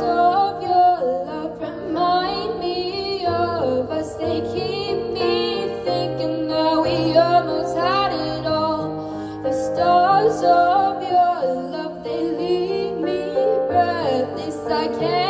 of your love remind me of us. They keep me thinking that we almost had it all. The stars of your love, they leave me breathless. I can't.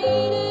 greatest.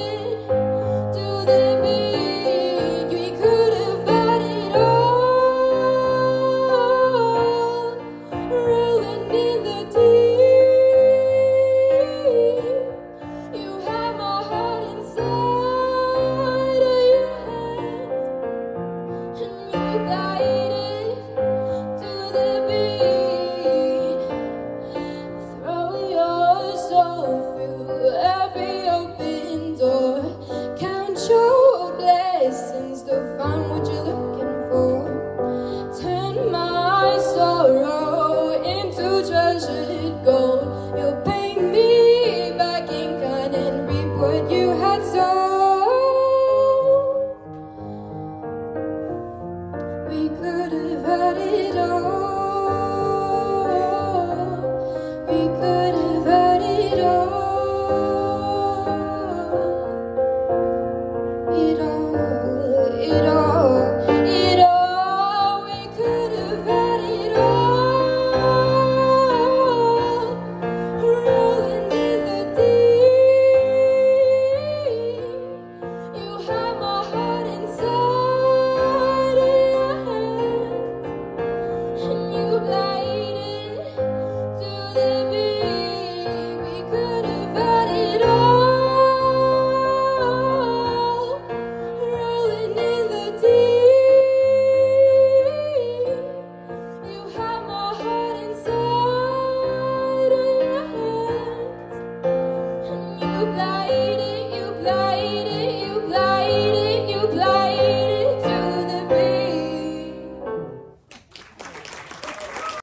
could have had it all.